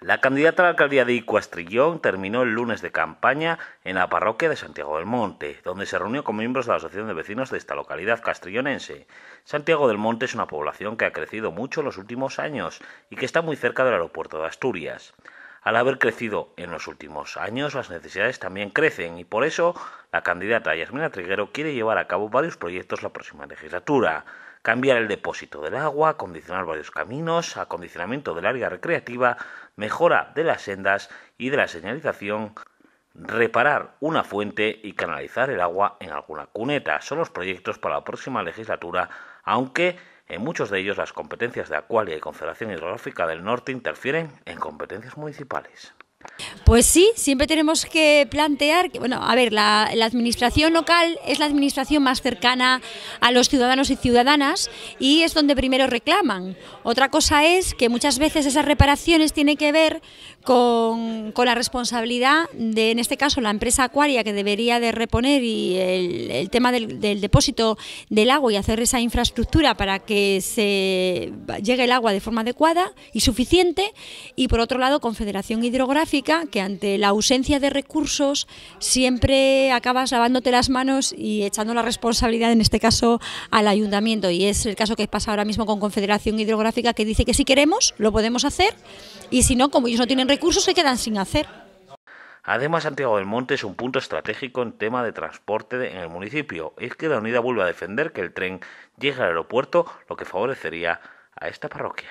La candidata a la alcaldía de Icuastrillón terminó el lunes de campaña en la parroquia de Santiago del Monte, donde se reunió con miembros de la Asociación de Vecinos de esta localidad castrillonense. Santiago del Monte es una población que ha crecido mucho en los últimos años y que está muy cerca del aeropuerto de Asturias. Al haber crecido en los últimos años, las necesidades también crecen y por eso la candidata Yasmina Triguero quiere llevar a cabo varios proyectos la próxima legislatura cambiar el depósito del agua, acondicionar varios caminos, acondicionamiento del área recreativa, mejora de las sendas y de la señalización, reparar una fuente y canalizar el agua en alguna cuneta. Son los proyectos para la próxima legislatura, aunque en muchos de ellos las competencias de Acualia y Confederación Hidrográfica del Norte interfieren en competencias municipales. Pues sí, siempre tenemos que plantear que, bueno, a ver, la, administración local es la administración más cercana a los ciudadanos y ciudadanas y es donde primero reclaman. Otra cosa es que muchas veces esas reparaciones tienen que ver con, la responsabilidad de, en este caso, la empresa acuaria que debería de reponer y el, tema del, del, depósito del agua y hacer esa infraestructura para que se llegue el agua de forma adecuada y suficiente y por otro lado Confederación Hidrográfica que ante la ausencia de recursos siempre acabas lavándote las manos y echando la responsabilidad, en este caso, al ayuntamiento. Y es el caso que pasa ahora mismo con Confederación Hidrográfica, que dice que si queremos, lo podemos hacer, y si no, como ellos no tienen recursos, se quedan sin hacer. Además, Santiago del Monte es un punto estratégico en tema de transporte en el municipio. Es que la Unidad vuelve a defender que el tren llegue al aeropuerto, lo que favorecería a esta parroquia.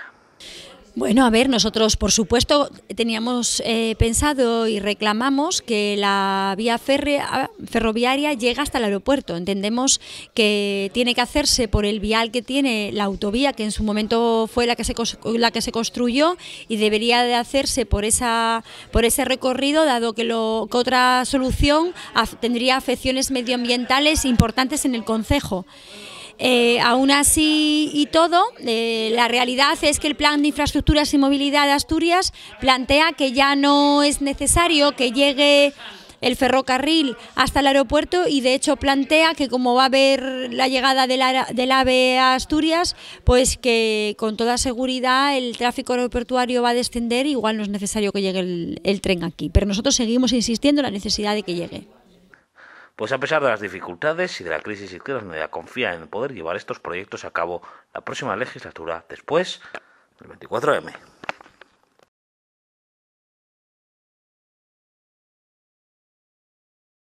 Bueno, a ver, nosotros por supuesto teníamos eh, pensado y reclamamos que la vía ferroviaria llega hasta el aeropuerto. Entendemos que tiene que hacerse por el vial que tiene la autovía, que en su momento fue la que se, la que se construyó, y debería de hacerse por, esa, por ese recorrido, dado que, lo, que otra solución tendría afecciones medioambientales importantes en el concejo. Eh, aún así y todo, eh, la realidad es que el Plan de Infraestructuras y Movilidad de Asturias plantea que ya no es necesario que llegue el ferrocarril hasta el aeropuerto y de hecho plantea que como va a haber la llegada del, AVE a Asturias, pues que con toda seguridad el tráfico aeroportuario va a descender, igual no es necesario que llegue el tren aquí, pero nosotros seguimos insistiendo en la necesidad de que llegue. Pues a pesar de las dificultades y de la crisis, Izquierda confía en poder llevar estos proyectos a cabo la próxima legislatura después del 24M.